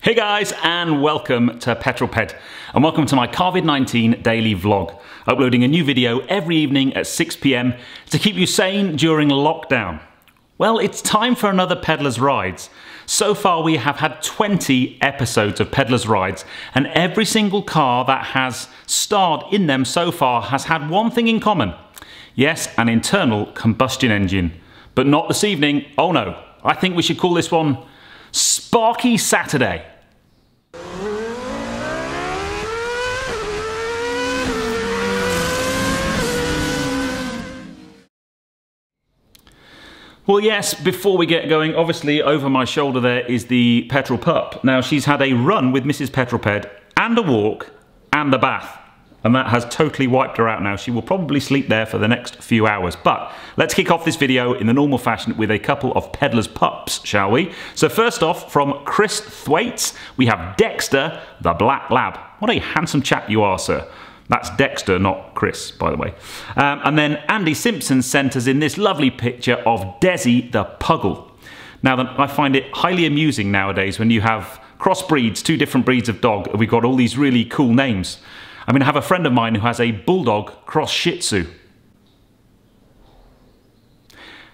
Hey guys, and welcome to Petrolped, and welcome to my COVID-19 daily vlog, uploading a new video every evening at 6pm to keep you sane during lockdown. Well, it's time for another Peddlerz Rides. So far we have had 20 episodes of Peddlerz Rides, and every single car that has starred in them so far has had one thing in common. Yes, an internal combustion engine. But not this evening, oh no. I think we should call this one Sparky Saturday. Well, yes, before we get going, obviously over my shoulder there is the petrol pup. Now, she's had a run with Mrs. Petrolped and a walk and a bath. And that has totally wiped her out now. She will probably sleep there for the next few hours. But let's kick off this video in the normal fashion with a couple of Peddlerz Pups, shall we? So first off, from Chris Thwaites, we have Dexter, the Black Lab. What a handsome chap you are, sir. That's Dexter, not Chris, by the way. Um, and then Andy Simpson sent us in this lovely picture of Dessie the Puggle. Now, I find it highly amusing nowadays when you have crossbreeds, two different breeds of dog, we've got all these really cool names. I mean, I have a friend of mine who has a Bulldog cross Shih Tzu.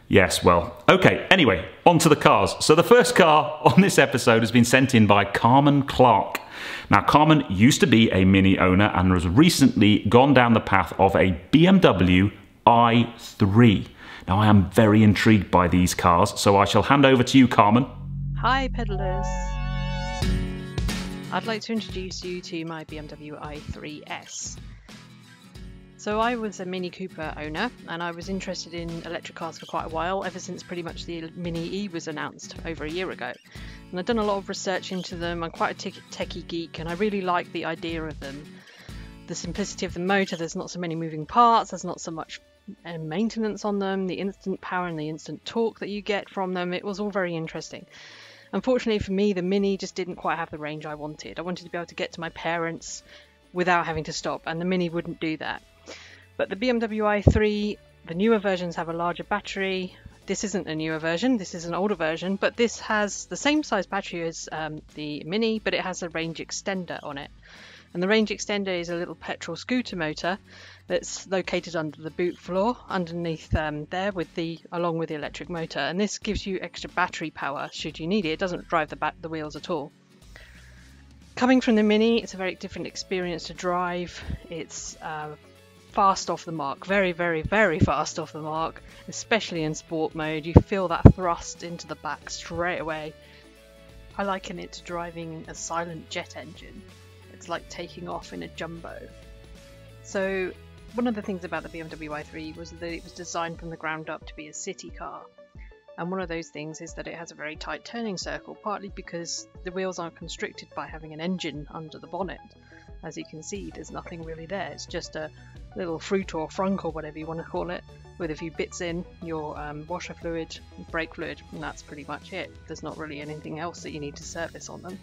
Yes, well, okay, anyway, on to the cars. So the first car on this episode has been sent in by Carmen Clark. Now, Carmen used to be a Mini owner and has recently gone down the path of a BMW i3. Now, I am very intrigued by these cars, so I shall hand over to you, Carmen. Hi, peddlers. I'd like to introduce you to my BMW i3S. So I was a Mini Cooper owner and I was interested in electric cars for quite a while, ever since pretty much the Mini E was announced over a year ago. And I've done a lot of research into them, I'm quite a techie geek and I really like the idea of them. The simplicity of the motor, there's not so many moving parts, there's not so much uh, maintenance on them, the instant power and the instant torque that you get from them, it was all very interesting. Unfortunately for me, the Mini just didn't quite have the range I wanted. I wanted to be able to get to my parents without having to stop, and the Mini wouldn't do that. But the BMW i3, the newer versions have a larger battery. This isn't a newer version, this is an older version, but this has the same size battery as um, the Mini, but it has a range extender on it. And the range extender is a little petrol scooter motor that's located under the boot floor, underneath um, there, with the along with the electric motor. And this gives you extra battery power should you need it. It doesn't drive the, the wheels at all. Coming from the Mini, it's a very different experience to drive. It's uh, fast off the mark, very, very, very fast off the mark, especially in sport mode. You feel that thrust into the back straight away. I liken it to driving a silent jet engine. It's like taking off in a jumbo. So, one of the things about the BMW i3 was that it was designed from the ground up to be a city car. And one of those things is that it has a very tight turning circle, partly because the wheels aren't constricted by having an engine under the bonnet. As you can see, there's nothing really there. It's just a little fruit or frunk or whatever you want to call it, with a few bits in, your um, washer fluid, brake fluid, and that's pretty much it. There's not really anything else that you need to service on them.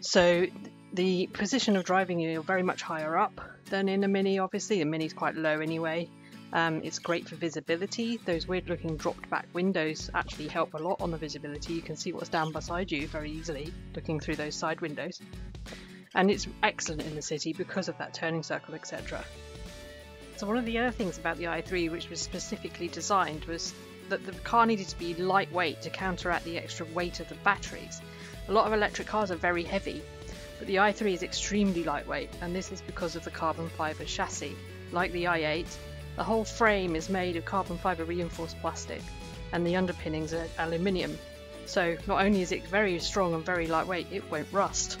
So the position of driving you're very much higher up than in a Mini, obviously. The Mini's quite low anyway. Um, it's great for visibility. Those weird looking dropped back windows actually help a lot on the visibility. You can see what's down beside you very easily looking through those side windows and it's excellent in the city because of that turning circle, etc. So one of the other things about the i3 which was specifically designed was that the car needed to be lightweight to counteract the extra weight of the batteries. A lot of electric cars are very heavy, but the i3 is extremely lightweight, and this is because of the carbon fibre chassis. Like the i8, the whole frame is made of carbon fibre reinforced plastic, and the underpinnings are aluminium. So not only is it very strong and very lightweight, it won't rust.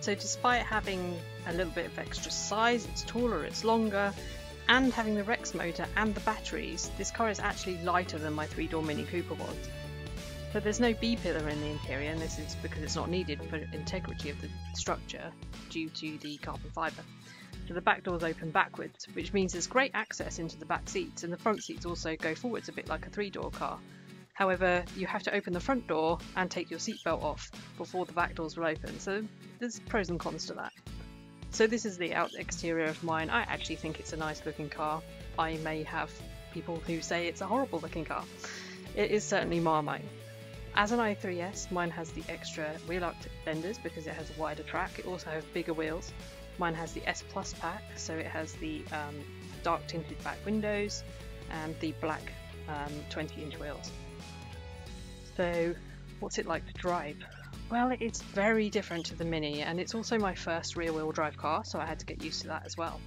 So despite having a little bit of extra size, it's taller, it's longer, and having the Rex motor and the batteries, this car is actually lighter than my three-door Mini Cooper was. But there's no B-pillar in the interior, and this is because it's not needed for integrity of the structure due to the carbon fibre. So the back doors open backwards, which means there's great access into the back seats, and the front seats also go forwards a bit like a three-door car. However, you have to open the front door and take your seatbelt off before the back doors will open, so there's pros and cons to that. So this is the out exterior of mine. I actually think it's a nice looking car. I may have people who say it's a horrible looking car. It is certainly Marmite. As an i3S, mine has the extra wheel arch fenders because it has a wider track. It also has bigger wheels. Mine has the S Plus pack, so it has the um, dark tinted back windows and the black um, 20 inch wheels. So, what's it like to drive? Well, it's very different to the Mini, and it's also my first rear wheel drive car, so I had to get used to that as well.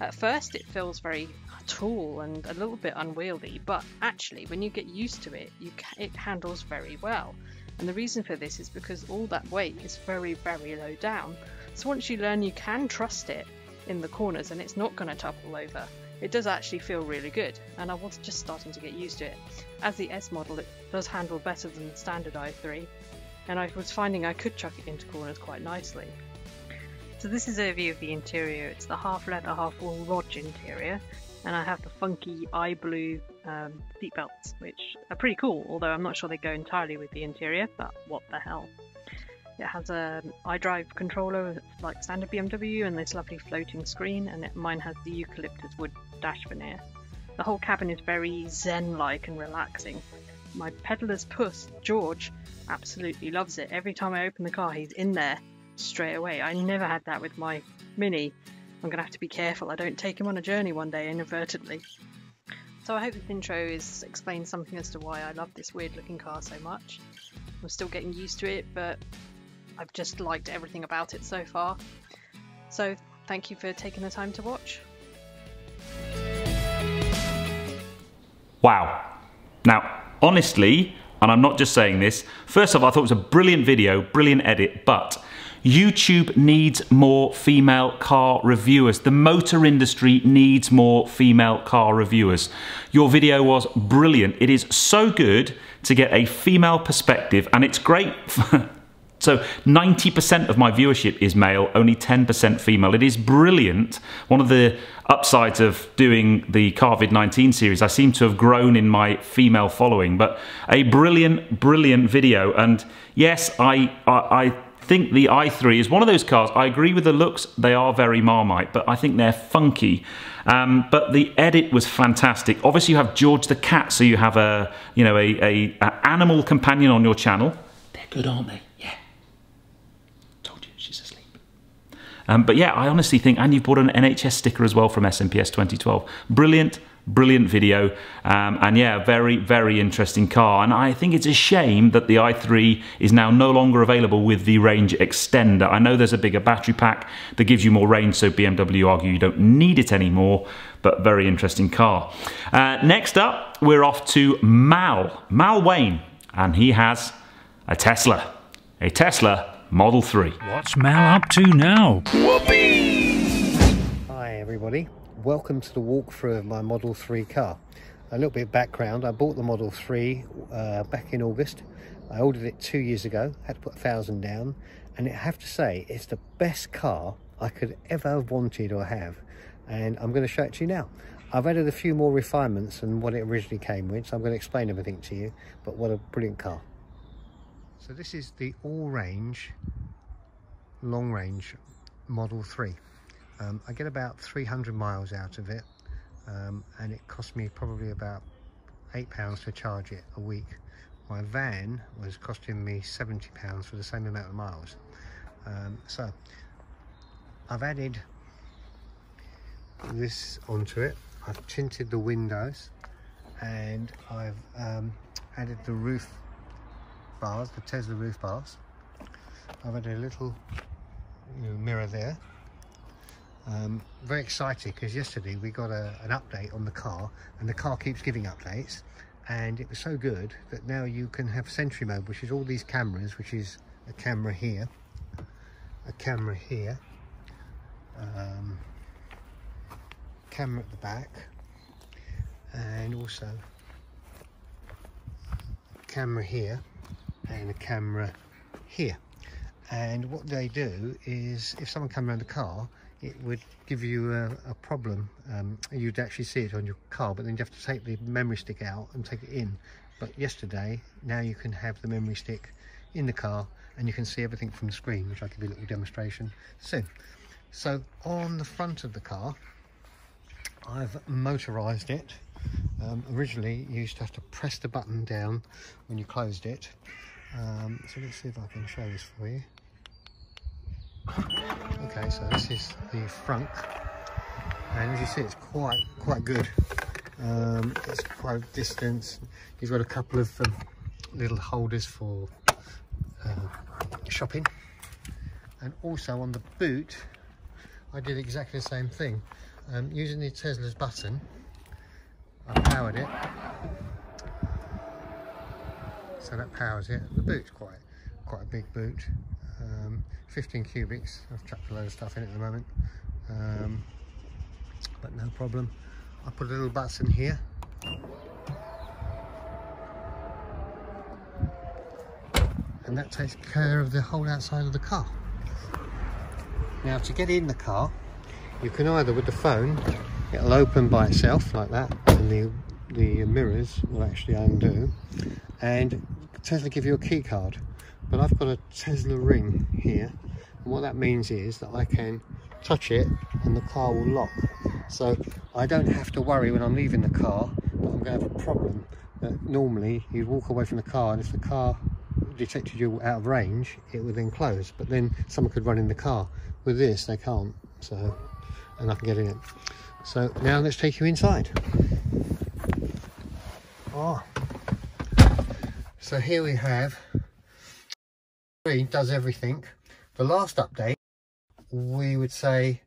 At first, it feels very tall and a little bit unwieldy, but actually, when you get used to it, you it handles very well. And the reason for this is because all that weight is very, very low down. So once you learn, you can trust it in the corners, and it's not going to topple over. It does actually feel really good, and I was just starting to get used to it. As the S model, it does handle better than the standard i3, and I was finding I could chuck it into corners quite nicely. So this is a view of the interior. It's the half leather, half wool Lodge interior, and I have the funky i Blue um, seat belts, which are pretty cool, although I'm not sure they go entirely with the interior, but what the hell. It has a iDrive controller like standard BMW and this lovely floating screen, and it, mine has the eucalyptus wood dash veneer. The whole cabin is very zen-like and relaxing. My peddler's puss, George, absolutely loves it. Every time I open the car, he's in there straight away. I never had that with my Mini. I'm going to have to be careful I don't take him on a journey one day inadvertently. So I hope this intro is explained something as to why I love this weird looking car so much. I'm still getting used to it, but I've just liked everything about it so far. So thank you for taking the time to watch. Wow. Now, honestly, and I'm not just saying this, first off, I thought it was a brilliant video, brilliant edit, but YouTube needs more female car reviewers. The motor industry needs more female car reviewers. Your video was brilliant. It is so good to get a female perspective, and it's great. So 90% of my viewership is male, only 10% female. It is brilliant. One of the upsides of doing the COVID-19 series, I seem to have grown in my female following, but a brilliant, brilliant video. And yes, I, I, I think the i3 is one of those cars. I agree with the looks; they are very Marmite, but I think they're funky. Um, but the edit was fantastic. Obviously, you have George the cat, so you have a you know a, a, a animal companion on your channel. They're good, aren't they? Yeah. Told you, she's asleep. Um, but yeah, I honestly think, and you've bought an NHS sticker as well from SNPS 2012. Brilliant, brilliant video. Um, and yeah, very, very interesting car. And I think it's a shame that the i3 is now no longer available with the range extender. I know there's a bigger battery pack that gives you more range, so BMW argue you don't need it anymore, but very interesting car. Uh, next up, we're off to Mal, Mal Wayne, and he has a Tesla. A Tesla Model 3. What's Mal up to now? Whoopee! Hi everybody, welcome to the walkthrough of my Model 3 car. A little bit of background, I bought the Model 3 uh, back in August. I ordered it two years ago, had to put a thousand down, and I have to say, it's the best car I could ever have wanted or have. And I'm going to show it to you now. I've added a few more refinements than what it originally came with, so I'm going to explain everything to you, but what a brilliant car. So this is the all-range, long-range Model 3. Um, I get about 300 miles out of it um, and it cost me probably about £8 to charge it a week. My van was costing me £70 for the same amount of miles. Um, so I've added this onto it. I've tinted the windows and I've um, added the roof bars, the Tesla roof bars. I've added a little you know, mirror there. Um, very excited because yesterday we got a, an update on the car and the car keeps giving updates and it was so good that now you can have Sentry mode which is all these cameras which is a camera here a camera here um, camera at the back and also camera here and a camera here. And what they do is if someone came around the car it would give you a, a problem um, you'd actually see it on your car but then you'd have to take the memory stick out and take it in but yesterday now you can have the memory stick in the car and you can see everything from the screen which I'll give you a little demonstration soon so on the front of the car I've motorized it Um, originally, you used to have to press the button down when you closed it. Um, so let's see if I can show this for you. Okay, so this is the front, and as you see, it's quite quite good. Um, it's quite distance. He's got a couple of um, little holders for uh, shopping, and also on the boot, I did exactly the same thing. Um, using the Tesla's button, I powered it. So that powers it. The boot's quite quite a big boot. Um, 15 cubics. I've chucked a load of stuff in at the moment. Um, but no problem. I put a little button here. And that takes care of the whole outside of the car. Now to get in the car, you can either with the phone, it'll open by itself like that, and the the mirrors will actually undo, and Tesla give you a key card. But I've got a Tesla ring here, and what that means is that I can touch it and the car will lock. So I don't have to worry when I'm leaving the car that I'm going to have a problem. That normally you'd walk away from the car, and if the car detected you out of range, it would then close. But then someone could run in the car. With this, they can't. So, and I can get in it. So now let's take you inside. Oh. So here we have. Screen does everything. The last update, we would say.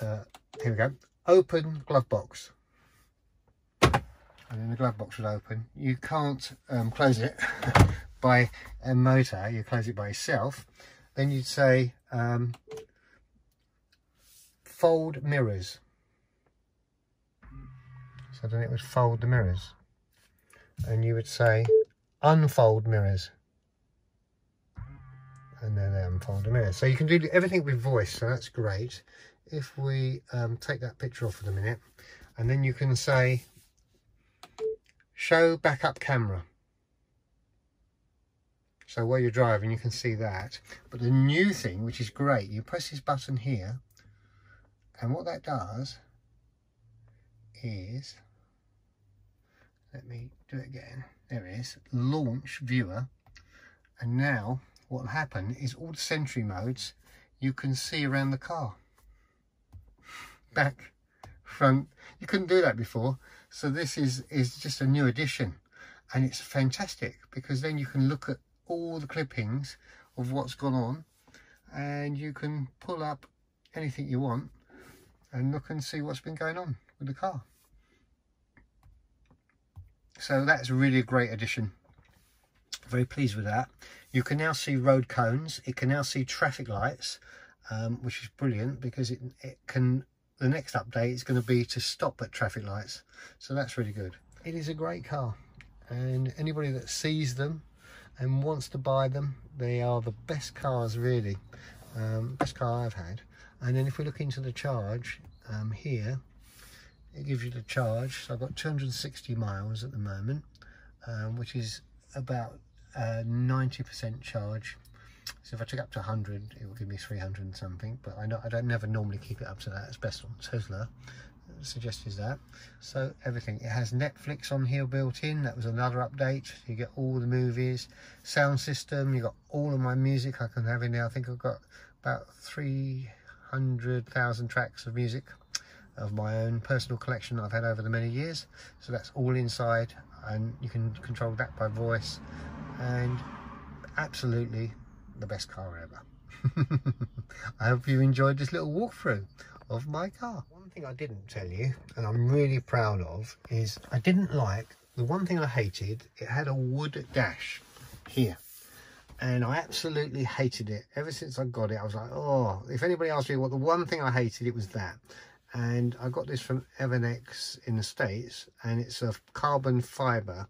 Uh, here we go. Open glove box and then the glove box would open. You can't um, close it by a motor, you close it by yourself. Then you'd say um, fold mirrors. So then it would fold the mirrors. And you would say unfold mirrors. And then they unfold the mirrors. So you can do everything with voice, so that's great. If we um, take that picture off for a minute, and then you can say show backup camera. So while you're driving you can see that. But the new thing which is great you press this button here and what that does is let me do it again. There it is. Launch viewer. And now what will happen is all the sentry modes you can see around the car back front you couldn't do that before so this is, is just a new addition and it's fantastic because then you can look at all the clippings of what's gone on and you can pull up anything you want and look and see what's been going on with the car. So that's really a great addition. Very pleased with that. You can now see road cones. It can now see traffic lights, um, which is brilliant because it, it can the next update is going to be to stop at traffic lights. So that's really good. It is a great car and anybody that sees them and wants to buy them they are the best cars really. Um, best car I've had. And then if we look into the charge um, here it gives you the charge. So I've got 260 miles at the moment um, which is about 90% uh, charge so if I took up to 100, it will give me 300 and something, but I, I don't never normally keep it up to that. It's best on Tesla. Suggested that. So everything. It has Netflix on here built in. That was another update. You get all the movies. Sound system. You got all of my music I can have in there. I think I've got about 300,000 tracks of music of my own personal collection I've had over the many years. So that's all inside and you can control that by voice and absolutely the best car ever. I hope you enjoyed this little walkthrough of my car. One thing I didn't tell you, and I'm really proud of, is I didn't like, the one thing I hated, it had a wood dash here. And I absolutely hated it. Ever since I got it, I was like, oh, if anybody asked me what the one thing I hated, it was that. And I got this from EVANNEX in the States, and it's a carbon fibre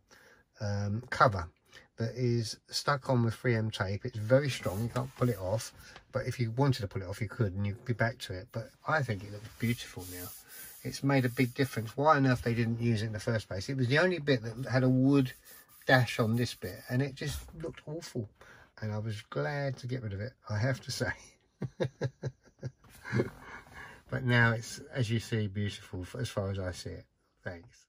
um, cover that is stuck on with 3M tape. It's very strong, you can't pull it off. But if you wanted to pull it off, you could and you'd be back to it. But I think it looks beautiful now. It's made a big difference. Why on earth they didn't use it in the first place? It was the only bit that had a wood dash on this bit and it just looked awful. And I was glad to get rid of it, I have to say. but now it's, as you see, beautiful as far as I see it. Thanks.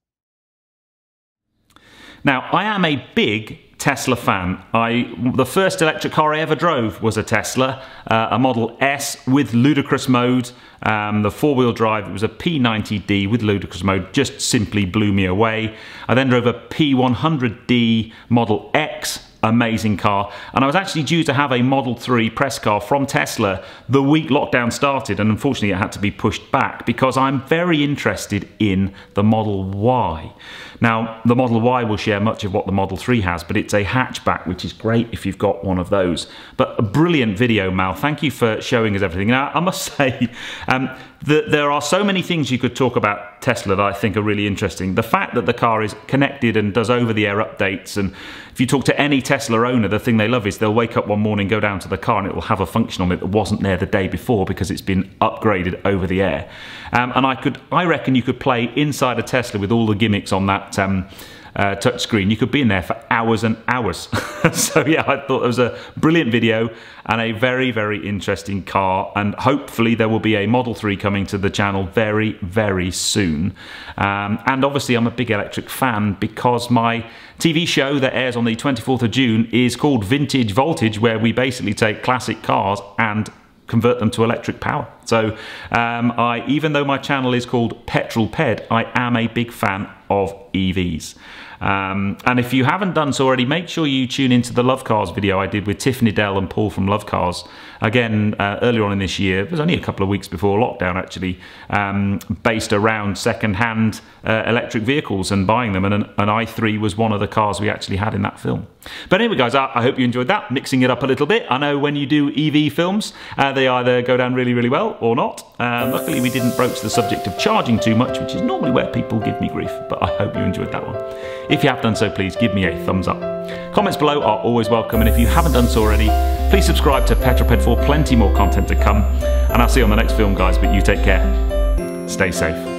Now, I am a big Tesla fan. I the first electric car I ever drove was a Tesla, uh, a Model S with ludicrous mode. Um, the four-wheel drive it was a P90D with ludicrous mode. Just simply blew me away. I then drove a P100D Model X amazing car. And I was actually due to have a Model 3 press car from Tesla the week lockdown started, and unfortunately it had to be pushed back because I'm very interested in the Model Y. Now, the Model Y will share much of what the Model 3 has, but it's a hatchback, which is great if you've got one of those. But a brilliant video, Mal. Thank you for showing us everything. Now, I must say, um, that there are so many things you could talk about Tesla that I think are really interesting. The fact that the car is connected and does over the air updates, and if you talk to any Tesla owner, the thing they love is they'll wake up one morning, go down to the car, and it will have a function on it that wasn't there the day before because it's been upgraded over the air. Um, and I could, I reckon, you could play inside a Tesla with all the gimmicks on that. Um, uh, touchscreen, you could be in there for hours and hours. so yeah, I thought it was a brilliant video and a very, very interesting car. And hopefully there will be a Model 3 coming to the channel very, very soon. Um, and obviously I'm a big electric fan because my TV show that airs on the 24th of June is called Vintage Voltage, where we basically take classic cars and convert them to electric power. So um, I, even though my channel is called Petrol Ped, I am a big fan of EVs. Um, and if you haven't done so already, make sure you tune into the Love Cars video I did with Tiff Needell and Paul from Love Cars. Again, uh, earlier on in this year, it was only a couple of weeks before lockdown actually, um, based around second-hand uh, electric vehicles and buying them. And an, an, i3 was one of the cars we actually had in that film. But anyway, guys, I, I hope you enjoyed that, mixing it up a little bit. I know when you do EV films, uh, they either go down really, really well or not. Um, luckily, we didn't broach the subject of charging too much, which is normally where people give me grief, but I hope you enjoyed that one. If you have done so, please give me a thumbs up. Comments below are always welcome, and if you haven't done so already, please subscribe to Petrol Ped for plenty more content to come. And I'll see you on the next film, guys, but you take care. Stay safe.